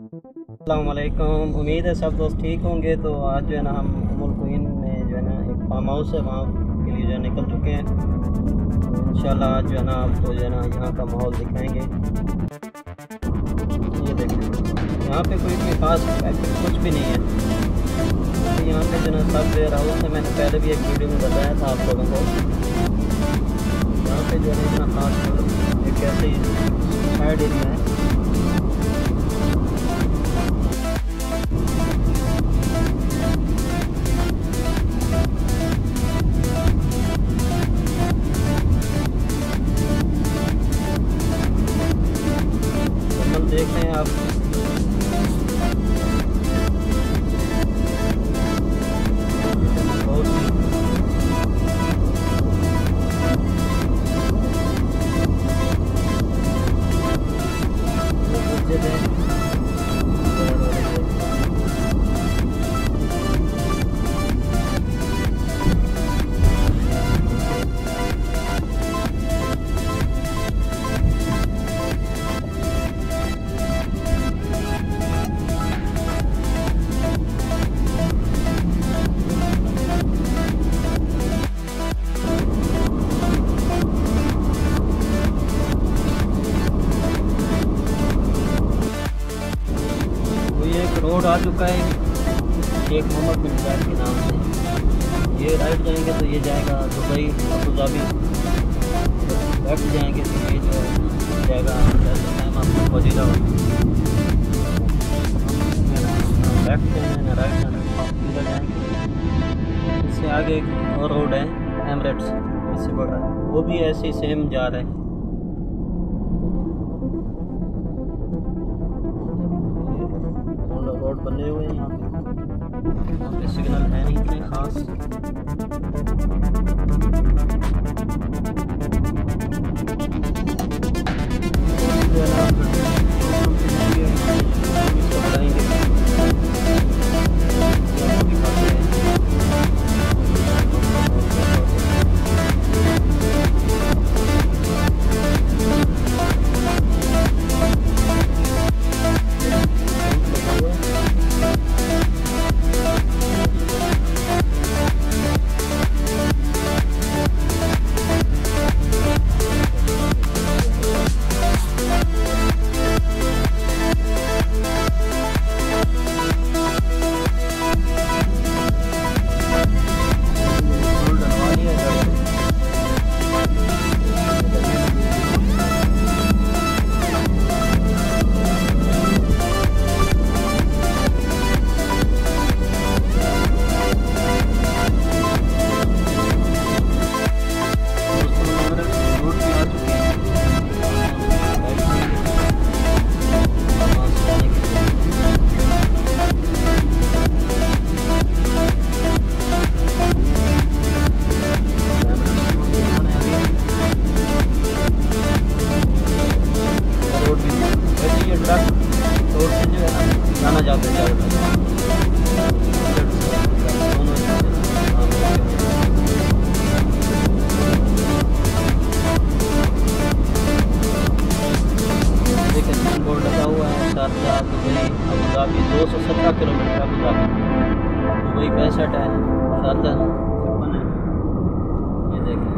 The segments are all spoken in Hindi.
अल्लाम उम्मीद है सब दोस्त ठीक होंगे। तो आज जो है ना, हम उमुल कुइन में जो है ना, एक फार्म हाउस है। वहाँ के लिए जो है निकल चुके हैं। तो इन आज जो है ना आपको जो है ना, यहाँ का माहौल दिखाएँगे। ये देखें। यहाँ पे कोई इतनी खास कुछ भी नहीं है। तो यहाँ पे जो है ना, सब वेयर हाउस है मैंने पहले भी एक वीडियो में बताया था आप लोगों को। यहाँ पे जो है ना, इतना खास एक ऐसे साइड एरिया है। रोड आ चुका है। शेख मोहम्मद बिन जायद के नाम से। ये राइट जाएँगे तो ये जाएगा दुबई, अबू धाबी। लेफ़्ट जाएँगे तो ये जो जाएगा आपको लेफ़्ट राइट जाएँगे। इससे आगे एक और रोड है एमरेट्स इससे बड़ा वो भी ऐसे सेम जा रहा है। रोड बने हुए हैं यहाँ पे यहाँ पे सिग्नल है नहीं इतने खास जाते ज़्यादातर देखिए बोर्ड लगा हुआ है शारजा दुबई अबू धाबी, दो सौ सत्रह किलोमीटर अबू धाबी। दुबई पैंसठ है शारजा है। देखें।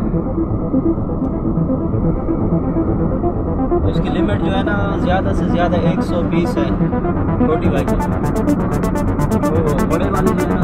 इसकी लिमिट जो है ना, ज़्यादा से ज़्यादा 120 है छोटी बाइक बड़े वाले जो है ना।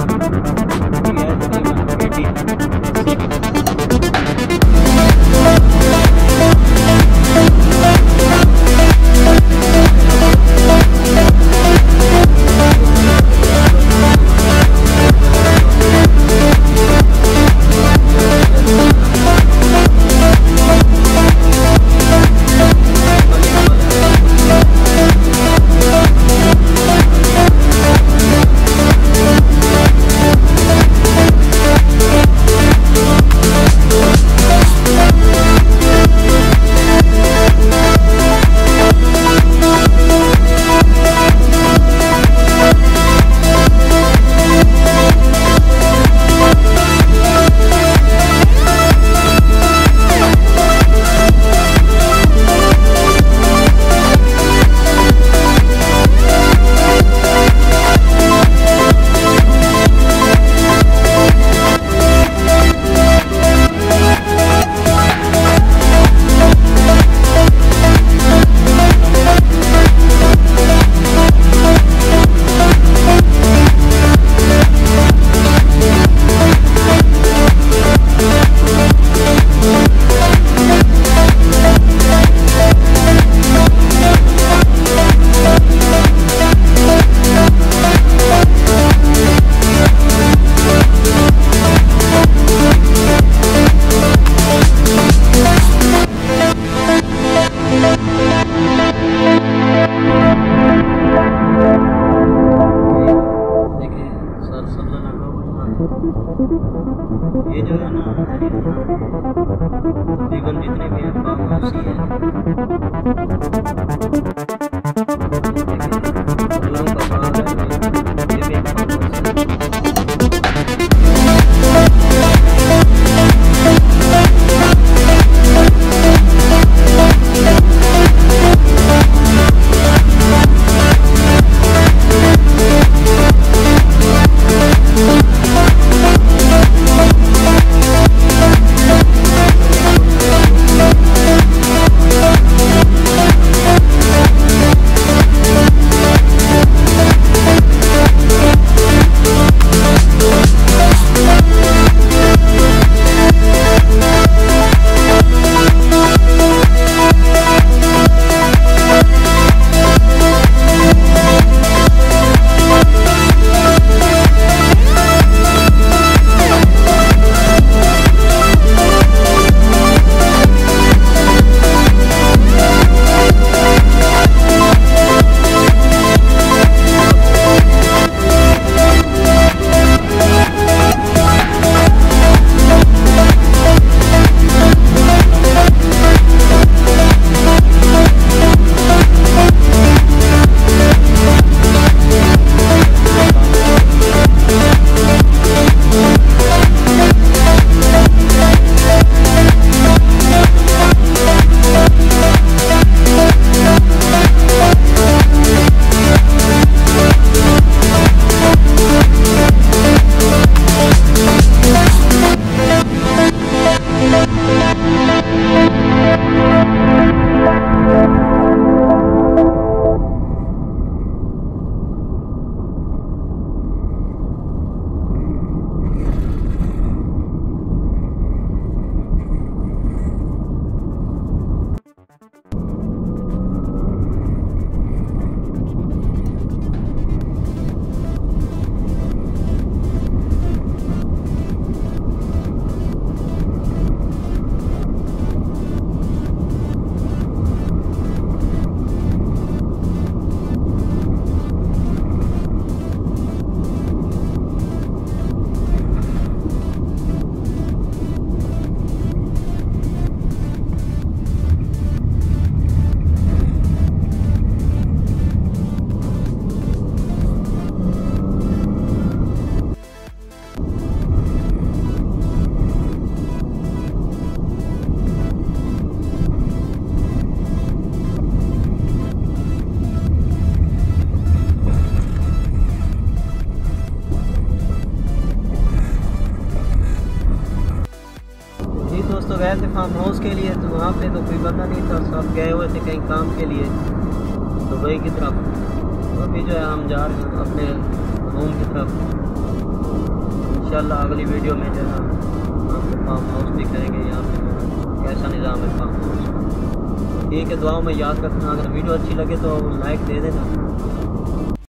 友情のな हाउस के लिए तो वहाँ पे तो कोई बंदा नहीं था सब गए हुए थे कहीं काम के लिए। दुबई की तरफ़ तो अभी जो है हम जा रहे हैं अपने रूम की तरफ़। इंशाल्लाह अगली वीडियो में जो है आपको फार्म हाउस भी करेंगे यहाँ पे। कैसा निज़ाम है फार्म हाउस ठीक है, दुआओं में याद रखना। अगर वीडियो अच्छी लगे तो लाइक दे देना।